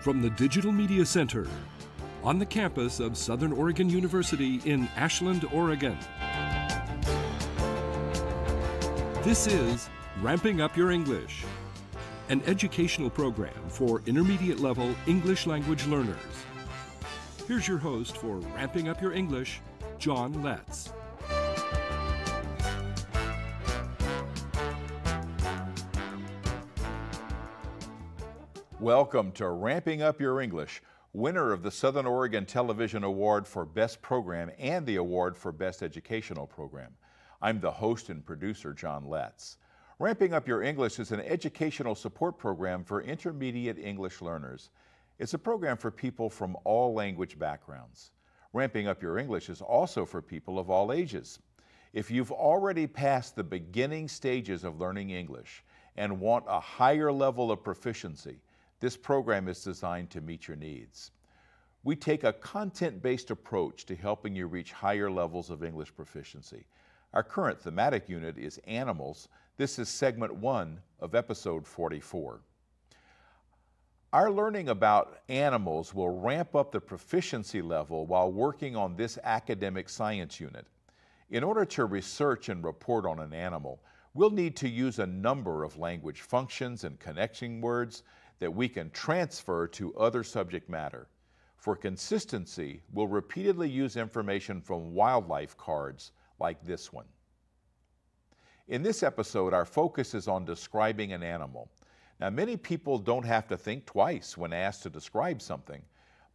from the Digital Media Center on the campus of Southern Oregon University in Ashland, Oregon. This is Ramping Up Your English, an educational program for intermediate level English language learners. Here's your host for Ramping Up Your English, John Letts. Welcome to Ramping Up Your English, winner of the Southern Oregon Television Award for Best Program and the Award for Best Educational Program. I'm the host and producer, John Letts. Ramping Up Your English is an educational support program for intermediate English learners. It's a program for people from all language backgrounds. Ramping Up Your English is also for people of all ages. If you've already passed the beginning stages of learning English and want a higher level of proficiency, this program is designed to meet your needs. We take a content-based approach to helping you reach higher levels of English proficiency. Our current thematic unit is animals. This is segment one of episode 44. Our learning about animals will ramp up the proficiency level while working on this academic science unit. In order to research and report on an animal, we'll need to use a number of language functions and connecting words that we can transfer to other subject matter. For consistency, we'll repeatedly use information from wildlife cards like this one. In this episode, our focus is on describing an animal. Now, many people don't have to think twice when asked to describe something,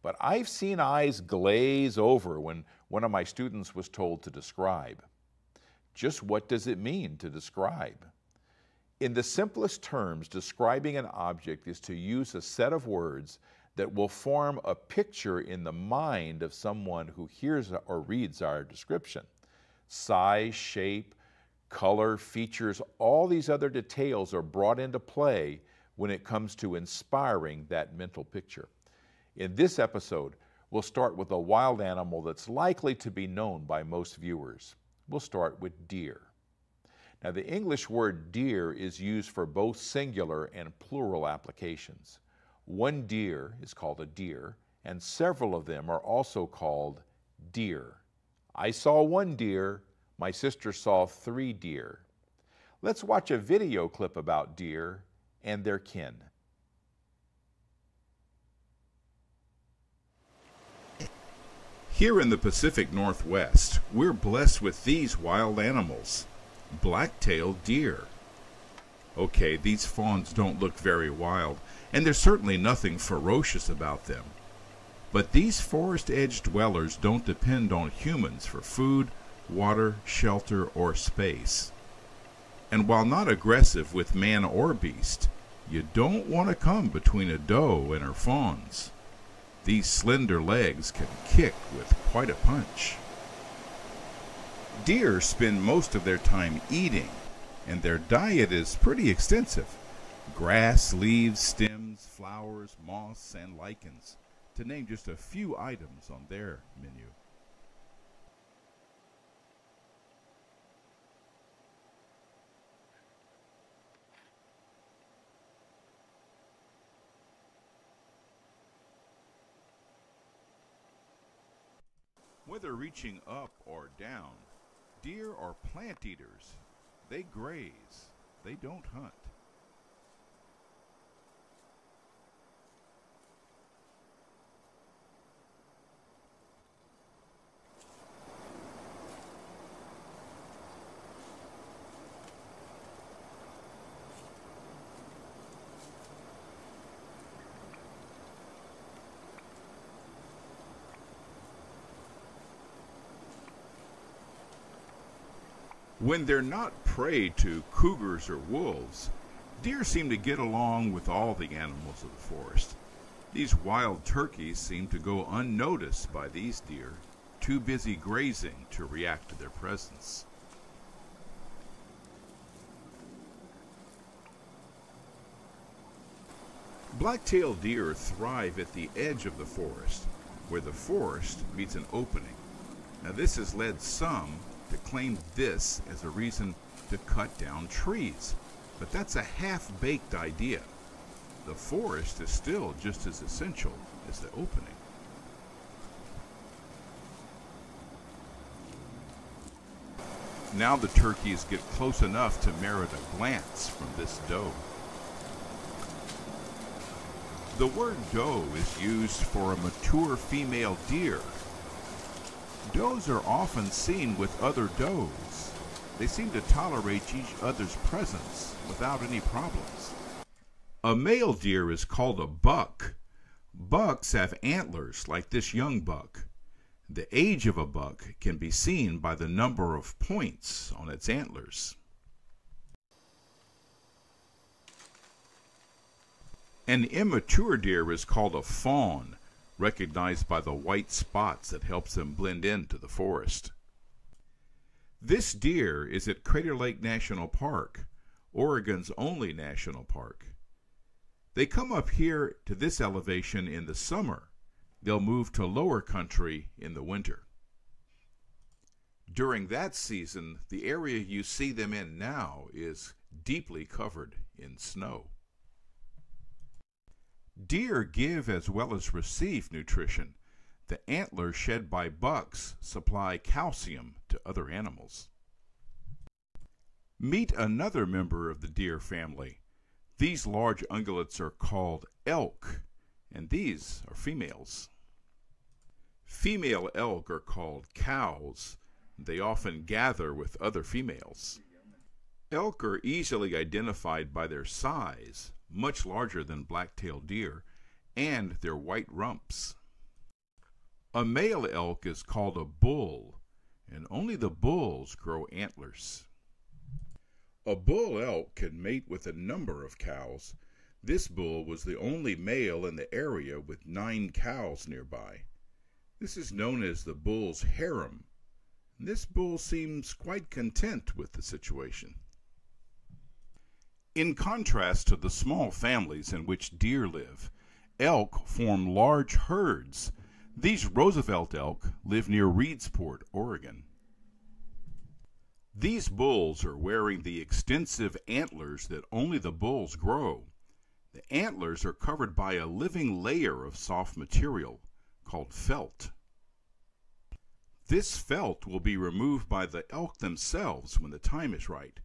but I've seen eyes glaze over when one of my students was told to describe. Just what does it mean to describe? In the simplest terms, describing an object is to use a set of words that will form a picture in the mind of someone who hears or reads our description. Size, shape, color, features, all these other details are brought into play when it comes to inspiring that mental picture. In this episode, we'll start with a wild animal that's likely to be known by most viewers. We'll start with deer. Now, the English word deer is used for both singular and plural applications. One deer is called a deer, and several of them are also called deer. I saw one deer, my sister saw three deer. Let's watch a video clip about deer and their kin. Here in the Pacific Northwest, we're blessed with these wild animals black-tailed deer. Okay, these fawns don't look very wild, and there's certainly nothing ferocious about them. But these forest edge dwellers don't depend on humans for food, water, shelter, or space. And while not aggressive with man or beast, you don't want to come between a doe and her fawns. These slender legs can kick with quite a punch. Deer spend most of their time eating, and their diet is pretty extensive. Grass, leaves, stems, flowers, moss, and lichens, to name just a few items on their menu. Whether reaching up or down, Deer are plant eaters. They graze. They don't hunt. When they're not prey to cougars or wolves, deer seem to get along with all the animals of the forest. These wild turkeys seem to go unnoticed by these deer, too busy grazing to react to their presence. Black-tailed deer thrive at the edge of the forest, where the forest meets an opening. Now this has led some to claim this as a reason to cut down trees. But that's a half-baked idea. the forest is still just as essential as the opening. Now the turkeys get close enough to merit a glance from this doe. The word doe is used for a mature female deer. Does are often seen with other does. They seem to tolerate each other's presence without any problems. A male deer is called a buck. Bucks have antlers like this young buck. The age of a buck can be seen by the number of points on its antlers. An immature deer is called a fawn, recognized by the white spots that helps them blend into the forest. This deer is at Crater Lake National Park, Oregon's only national park. They come up here to this elevation in the summer they'll move to lower country in the winter. During that season, the area you see them in now is deeply covered in snow. Deer give as well as receive nutrition. The antlers shed by bucks supply calcium to other animals. Meet another member of the deer family. These large ungulates are called elk, and these are females. Female elk are called cows. They often gather with other females. Elk are easily identified by their size, much larger than black-tailed deer, and their white rumps. A male elk is called a bull, and only the bulls grow antlers. A bull elk can mate with a number of cows. This bull was the only male in the area with nine cows nearby. This is known as the bull's harem. This bull seems quite content with the situation. In contrast to the small families in which deer live, elk form large herds. These Roosevelt elk live near Reedsport, Oregon. These bulls are wearing the extensive antlers that only the bulls grow. The antlers are covered by a living layer of soft material called felt. This felt will be removed by the elk themselves when the time is right.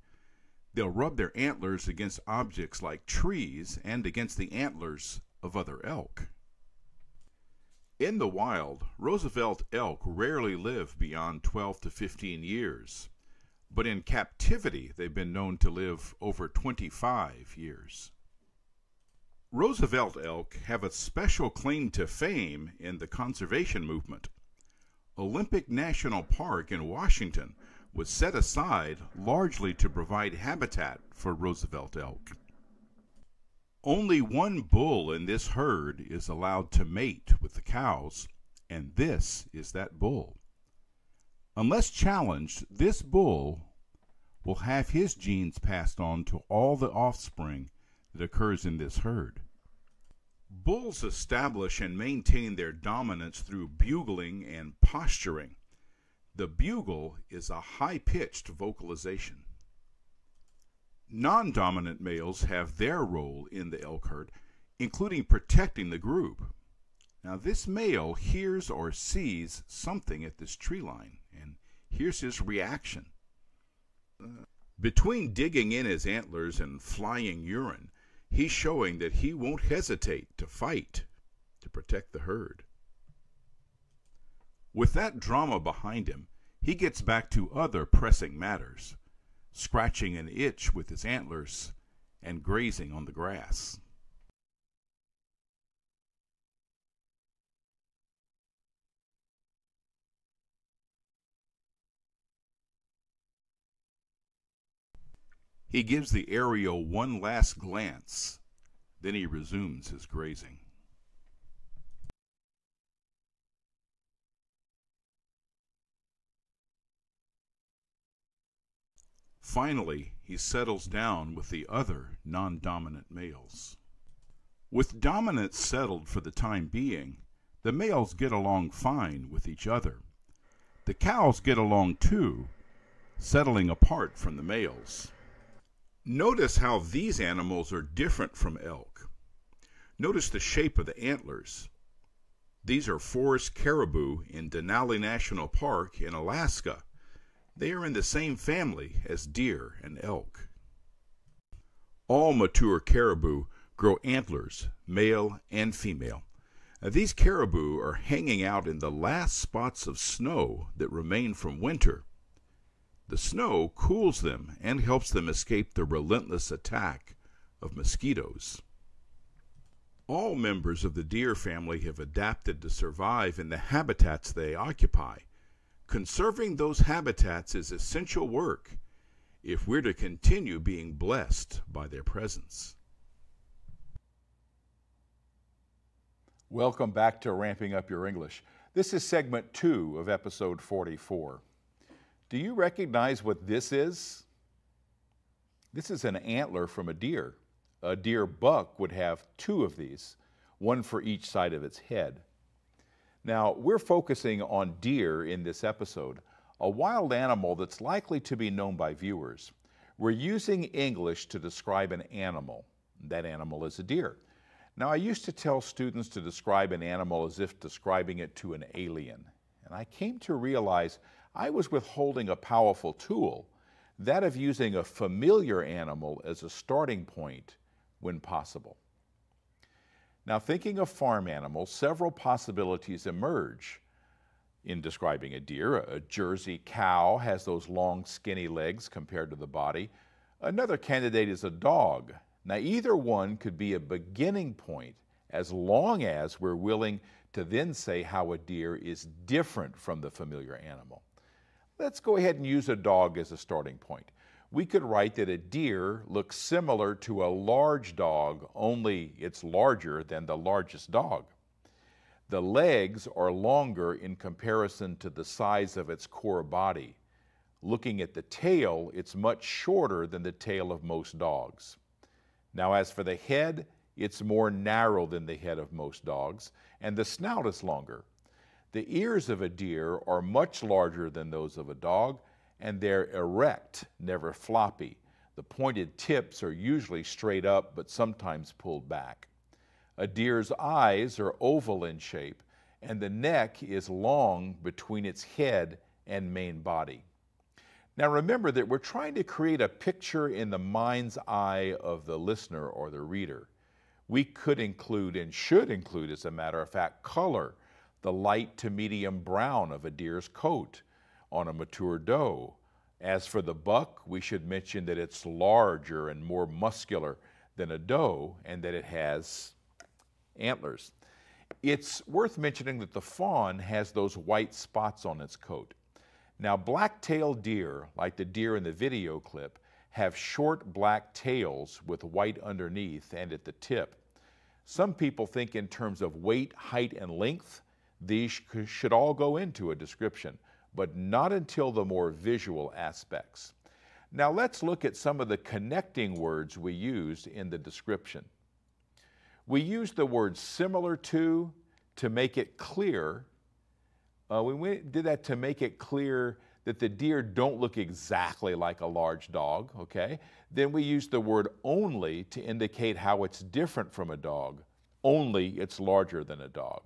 They'll rub their antlers against objects like trees and against the antlers of other elk. In the wild, Roosevelt elk rarely live beyond 12 to 15 years, but in captivity they've been known to live over 25 years. Roosevelt elk have a special claim to fame in the conservation movement. Olympic National Park in Washington was set aside largely to provide habitat for Roosevelt elk. Only one bull in this herd is allowed to mate with the cows, and this is that bull. Unless challenged, this bull will have his genes passed on to all the offspring that occurs in this herd. Bulls establish and maintain their dominance through bugling and posturing. The bugle is a high-pitched vocalization. Non-dominant males have their role in the elk herd, including protecting the group. Now this male hears or sees something at this tree line, and here's his reaction. Between digging in his antlers and flying urine, he's showing that he won't hesitate to fight to protect the herd. With that drama behind him, he gets back to other pressing matters, scratching an itch with his antlers and grazing on the grass. He gives the area one last glance, then he resumes his grazing. Finally, he settles down with the other non-dominant males. With dominance settled for the time being, the males get along fine with each other. The cows get along too, settling apart from the males. Notice how these animals are different from elk. Notice the shape of the antlers. These are forest caribou in Denali National Park in Alaska. They are in the same family as deer and elk. All mature caribou grow antlers, male and female. Now, these caribou are hanging out in the last spots of snow that remain from winter. The snow cools them and helps them escape the relentless attack of mosquitoes. All members of the deer family have adapted to survive in the habitats they occupy. Conserving those habitats is essential work if we're to continue being blessed by their presence. Welcome back to Ramping Up Your English. This is segment two of episode 44. Do you recognize what this is? This is an antler from a deer. A deer buck would have two of these, one for each side of its head. Now, we're focusing on deer in this episode, a wild animal that's likely to be known by viewers. We're using English to describe an animal. That animal is a deer. Now, I used to tell students to describe an animal as if describing it to an alien. And I came to realize I was withholding a powerful tool, that of using a familiar animal as a starting point when possible. Now, thinking of farm animals, several possibilities emerge in describing a deer. A Jersey cow has those long, skinny legs compared to the body. Another candidate is a dog. Now, either one could be a beginning point as long as we're willing to then say how a deer is different from the familiar animal. Let's go ahead and use a dog as a starting point. We could write that a deer looks similar to a large dog, only it's larger than the largest dog. The legs are longer in comparison to the size of its core body. Looking at the tail, it's much shorter than the tail of most dogs. Now, as for the head, it's more narrow than the head of most dogs, and the snout is longer. The ears of a deer are much larger than those of a dog, and they're erect, never floppy. The pointed tips are usually straight up, but sometimes pulled back. A deer's eyes are oval in shape, and the neck is long between its head and main body. Now remember that we're trying to create a picture in the mind's eye of the listener or the reader. We could include and should include, as a matter of fact, color, the light to medium brown of a deer's coat on a mature doe. As for the buck, we should mention that it's larger and more muscular than a doe and that it has antlers. It's worth mentioning that the fawn has those white spots on its coat. Now, black-tailed deer, like the deer in the video clip, have short black tails with white underneath and at the tip. Some people think in terms of weight, height, and length. These should all go into a description, but not until the more visual aspects. Now let's look at some of the connecting words we used in the description. We used the word similar to to make it clear uh, we did that to make it clear that the deer don't look exactly like a large dog, okay? Then we use the word only to indicate how it's different from a dog. Only it's larger than a dog.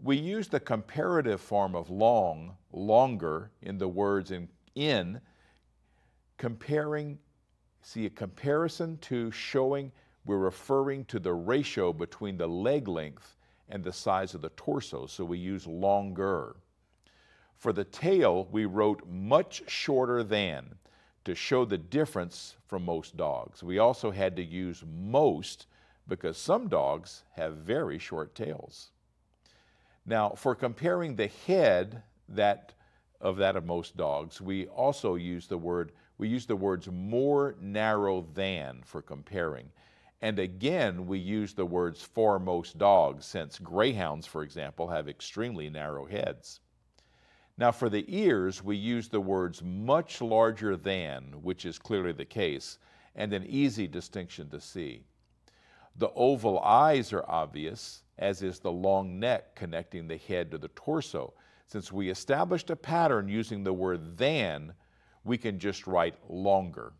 We use the comparative form of long, longer, in the words in, in comparing, see a comparison to showing we're referring to the ratio between the leg length and the size of the torso, so we use longer. For the tail, we wrote much shorter than to show the difference from most dogs. We also had to use most because some dogs have very short tails. Now, for comparing the head that of that of most dogs, we also use the word we use the words more narrow than for comparing. And again, we use the words for most dogs, since greyhounds, for example, have extremely narrow heads. Now, for the ears, we use the words much larger than, which is clearly the case, and an easy distinction to see. The oval eyes are obvious, as is the long neck connecting the head to the torso. Since we established a pattern using the word than, we can just write longer.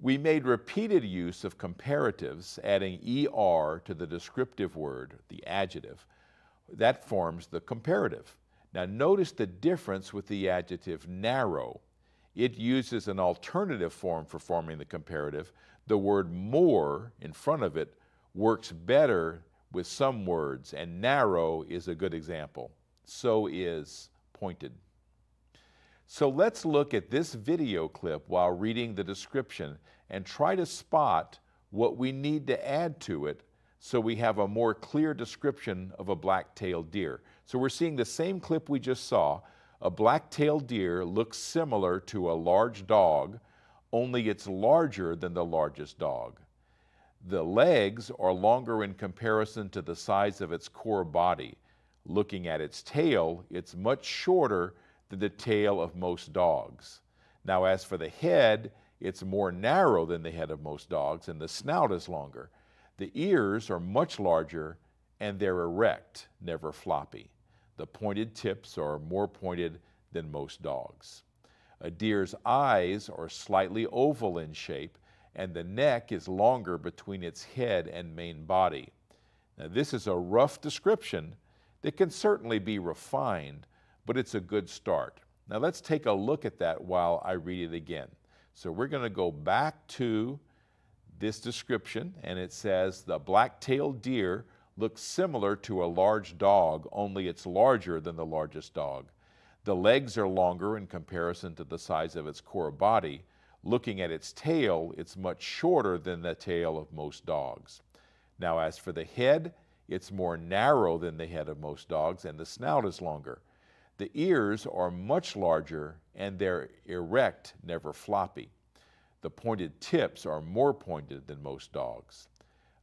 We made repeated use of comparatives, adding ER to the descriptive word, the adjective. That forms the comparative. Now, notice the difference with the adjective narrow. It uses an alternative form for forming the comparative. The word more in front of it works better with some words, and narrow is a good example. So is pointed. So let's look at this video clip while reading the description and try to spot what we need to add to it so we have a more clear description of a black-tailed deer. So we're seeing the same clip we just saw. A black-tailed deer looks similar to a large dog, only it's larger than the largest dog. The legs are longer in comparison to the size of its core body. Looking at its tail, it's much shorter than the tail of most dogs. Now, as for the head, it's more narrow than the head of most dogs, and the snout is longer. The ears are much larger, and they're erect, never floppy. The pointed tips are more pointed than most dogs. A deer's eyes are slightly oval in shape, and the neck is longer between its head and main body. Now, this is a rough description that can certainly be refined, but it's a good start. Now let's take a look at that while I read it again. So we're going to go back to this description, and it says the black-tailed deer looks similar to a large dog, only it's larger than the largest dog. The legs are longer in comparison to the size of its core body. Looking at its tail, it's much shorter than the tail of most dogs. Now, as for the head, it's more narrow than the head of most dogs, and the snout is longer. The ears are much larger and they're erect, never floppy. The pointed tips are more pointed than most dogs.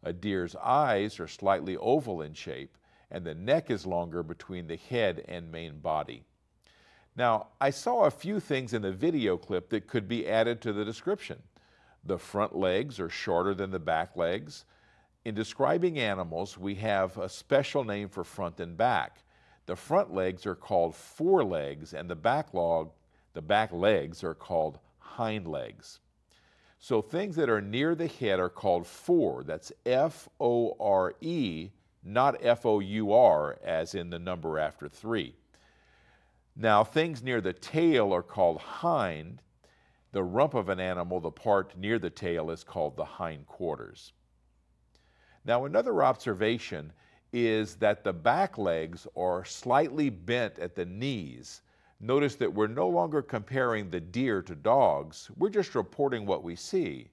A deer's eyes are slightly oval in shape, and the neck is longer between the head and main body. Now, I saw a few things in the video clip that could be added to the description. The front legs are shorter than the back legs. In describing animals, we have a special name for front and back. The front legs are called forelegs, and the back, log, the back legs are called hind legs. So things that are near the head are called fore. That's F O R E, not F O U R, as in the number after three. Now, things near the tail are called hind. The rump of an animal, the part near the tail, is called the hindquarters. Now, another observation is that the back legs are slightly bent at the knees. Notice that we're no longer comparing the deer to dogs, we're just reporting what we see.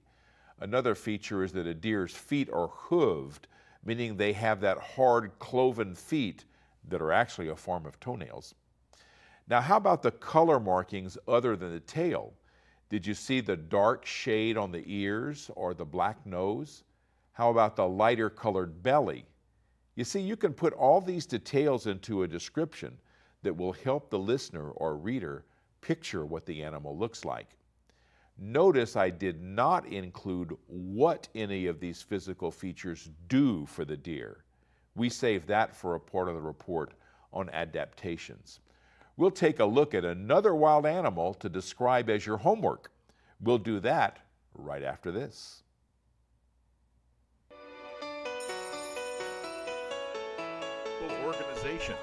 Another feature is that a deer's feet are hooved, meaning they have that hard cloven feet that are actually a form of toenails. Now, how about the color markings other than the tail? Did you see the dark shade on the ears or the black nose? How about the lighter colored belly? You see, you can put all these details into a description that will help the listener or reader picture what the animal looks like. Notice I did not include what any of these physical features do for the deer. We save that for a part of the report on adaptations. We'll take a look at another wild animal to describe as your homework. We'll do that right after this. organization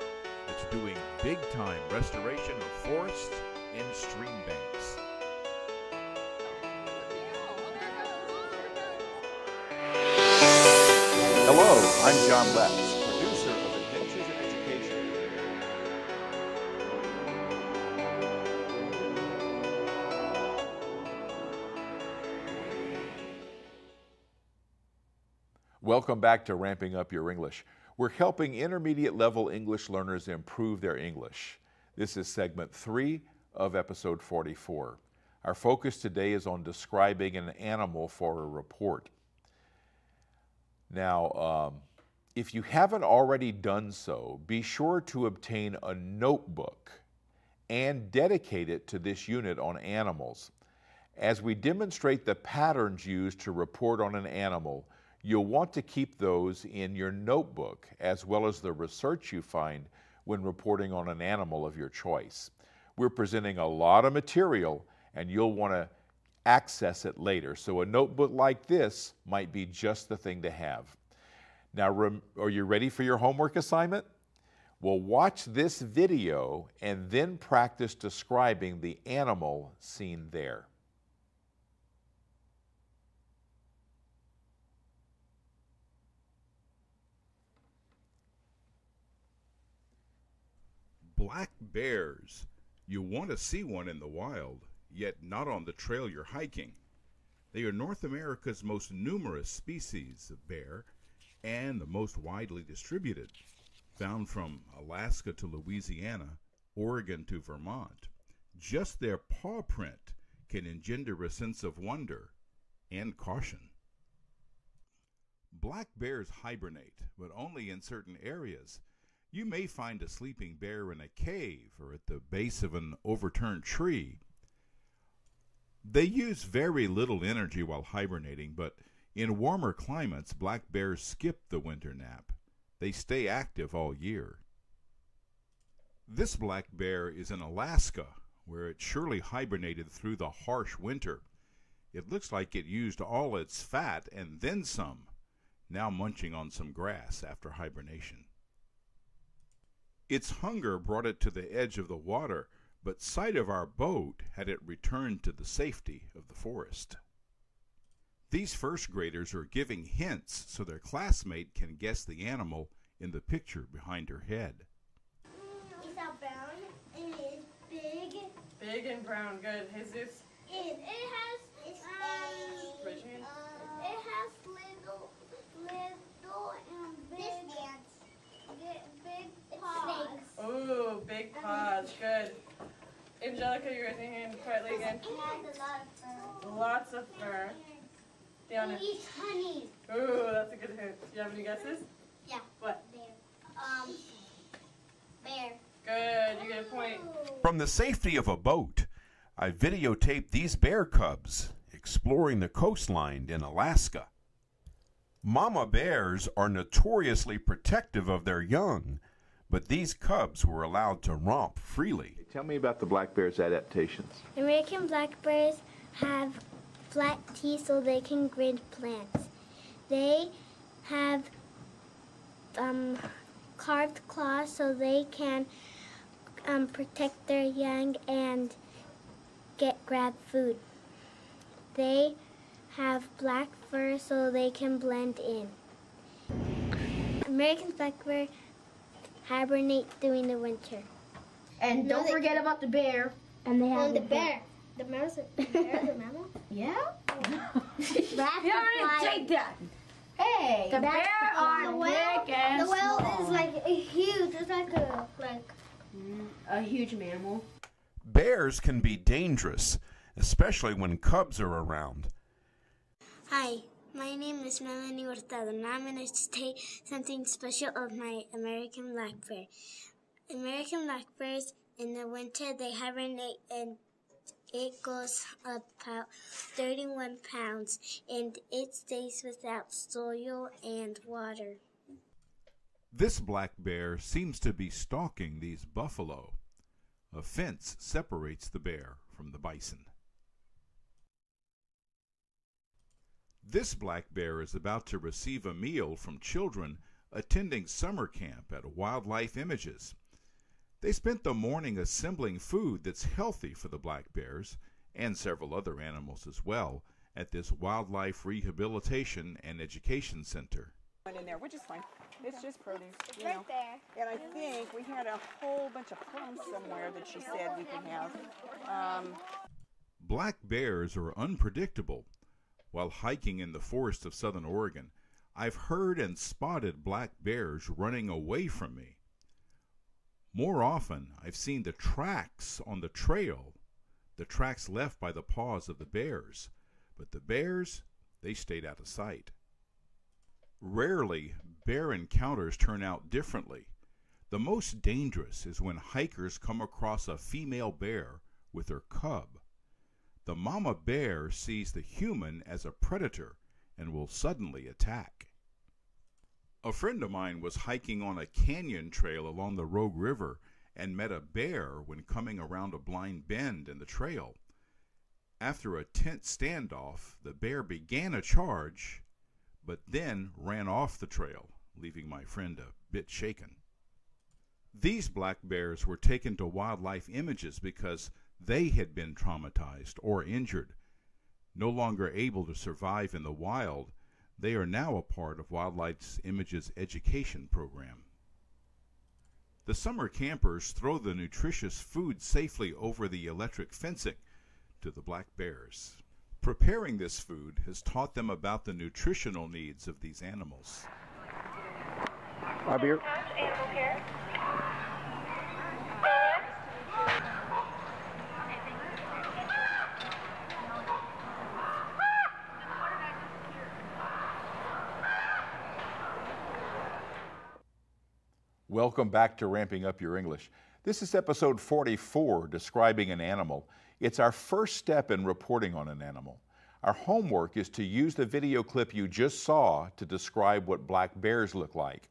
that's doing big time restoration of forests and stream banks. Hello, I'm John Letts, Welcome back to Ramping Up Your English. We're helping intermediate level English learners improve their English. This is segment three of episode 44. Our focus today is on describing an animal for a report. Now, um, if you haven't already done so, be sure to obtain a notebook and dedicate it to this unit on animals. As we demonstrate the patterns used to report on an animal, You'll want to keep those in your notebook as well as the research you find when reporting on an animal of your choice. We're presenting a lot of material and you'll want to access it later. So a notebook like this might be just the thing to have. Now, are you ready for your homework assignment? Well, watch this video and then practice describing the animal seen there. Black bears. You want to see one in the wild, yet not on the trail you're hiking. They are North America's most numerous species of bear and the most widely distributed found from Alaska to Louisiana, Oregon to Vermont. Just their paw print can engender a sense of wonder and caution. Black bears hibernate, but only in certain areas. You may find a sleeping bear in a cave or at the base of an overturned tree. They use very little energy while hibernating, but in warmer climates, black bears skip the winter nap. They stay active all year. This black bear is in Alaska, where it surely hibernated through the harsh winter. It looks like it used all its fat and then some, now munching on some grass after hibernation. Its hunger brought it to the edge of the water, but sight of our boat had it returned to the safety of the forest. These first graders are giving hints so their classmate can guess the animal in the picture behind her head. It's a brown and it's big. Big and brown, good. Jesus? It, it has it's um, Raise uh, it has little little and big big, big paws. Ooh, big paws, good. Angelica, you're raising your hand quietly again. It has a lot of fur. Lots of fur. Down It it. eats honey. Ooh, that's a good hint. Do you have any guesses? Yeah. What? Bear. Um. Bear. Good, you get a point. From the safety of a boat, I videotaped these bear cubs exploring the coastline in Alaska. Mama bears are notoriously protective of their young, but these cubs were allowed to romp freely. Tell me about the black bear's adaptations. American black bears have flat teeth so they can grit plants. They have um, carved claws so they can um, protect their young and get grab food. They have black fur so they can blend in. American black bear hibernate during the winter. And don't forget about the bear. And they have have the bear. The mouse. The bear, the mammal. Yeah? That's You already take that. Hey, The bear bear are the big whale, and the whale small. is like a huge. It's like a like. Mm, a huge mammal. Bears can be dangerous, especially when cubs are around. Hi, my name is Melanie Hurtado, and I'm going to say something special of my American black bear. American black bears in the winter they hibernate and it goes about 31 pounds and it stays without soil and water. This black bear seems to be stalking these buffalo. A fence separates the bear from the bison. This black bear is about to receive a meal from children attending summer camp at Wildlife Images. They spent the morning assembling food that's healthy for the black bears and several other animals as well at this Wildlife Rehabilitation and Education Center. in there, which is fine. It's just produce, you right know. there. And I think we had a whole bunch of plums somewhere that she said we could have. Um, Black bears are unpredictable. While hiking in the forest of southern Oregon, I've heard and spotted black bears running away from me. More often, I've seen the tracks on the trail, the tracks left by the paws of the bears, but the bears, they stayed out of sight. Rarely, bear encounters turn out differently. The most dangerous is when hikers come across a female bear with her cub. The mama bear sees the human as a predator and will suddenly attack. A friend of mine was hiking on a canyon trail along the Rogue River and met a bear when coming around a blind bend in the trail. After a tense standoff, the bear began a charge, but then ran off the trail, leaving my friend a bit shaken. These black bears were taken to wildlife images because they had been traumatized or injured. No longer able to survive in the wild, they are now a part of Wildlife's Images education program. The summer campers throw the nutritious food safely over the electric fencing to the black bears. Preparing this food has taught them about the nutritional needs of these animals. My beer. Welcome back to Ramping Up Your English. This is episode 44, Describing an Animal. It's our first step in reporting on an animal. Our homework is to use the video clip you just saw to describe what black bears look like.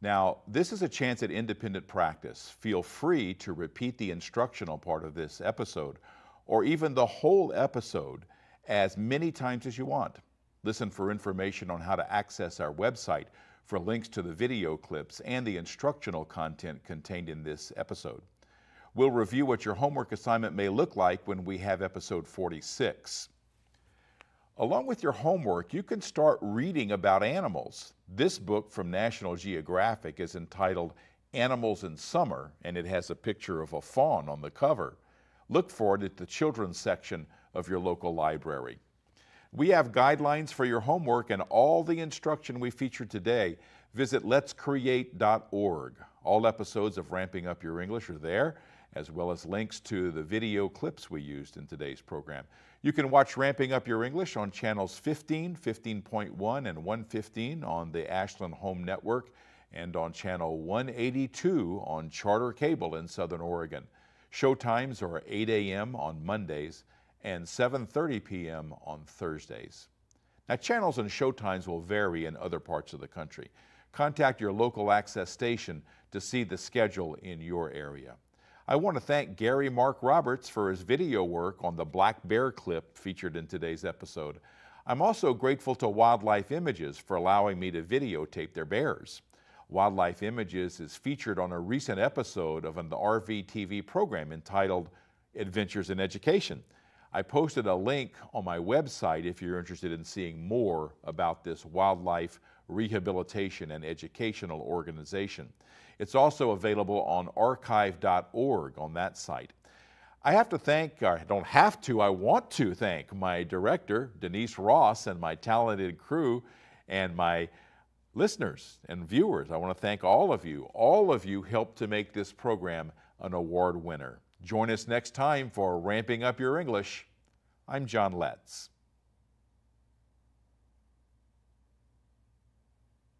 Now, this is a chance at independent practice. Feel free to repeat the instructional part of this episode or even the whole episode as many times as you want. Listen for information on how to access our website for links to the video clips and the instructional content contained in this episode. We'll review what your homework assignment may look like when we have episode 46. Along with your homework, you can start reading about animals. This book from National Geographic is entitled Animals in Summer, and it has a picture of a fawn on the cover. Look for it at the children's section of your local library. We have guidelines for your homework and all the instruction we featured today. Visit LetzCreate.org. All episodes of Ramping Up Your English are there, as well as links to the video clips we used in today's program. You can watch Ramping Up Your English on channels 15, 15.1, and 115 on the Ashland Home Network and on channel 182 on Charter Cable in Southern Oregon. Show times are 8 a.m. on Mondays and 7.30 p.m. on Thursdays. Now, channels and showtimes will vary in other parts of the country. Contact your local access station to see the schedule in your area. I want to thank Gary Mark Roberts for his video work on the black bear clip featured in today's episode. I'm also grateful to Wildlife Images for allowing me to videotape their bears. Wildlife Images is featured on a recent episode of an RV TV program entitled Adventures in Education. I posted a link on my website if you're interested in seeing more about this wildlife rehabilitation and educational organization. It's also available on archive.org on that site. I have to thank, I don't have to, I want to thank my director, Denise Ross, and my talented crew, and my listeners and viewers. I want to thank all of you. All of you helped to make this program an award winner. Join us next time for Ramping Up Your English. I'm John Letts.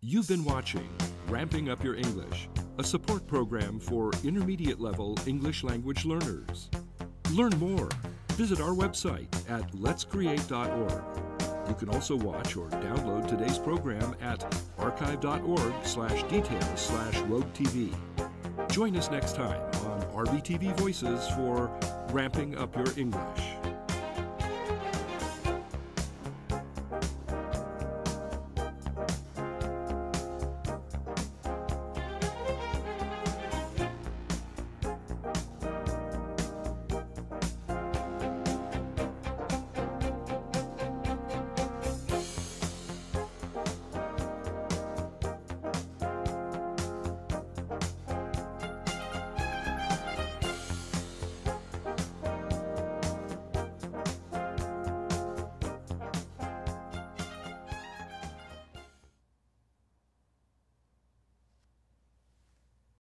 You've been watching Ramping Up Your English, a support program for intermediate level English language learners. Learn more. Visit our website at LetzCreate.org. You can also watch or download today's program at archive.org slash details slash rogue TV. Join us next time on RVTV Voices for Ramping Up Your English.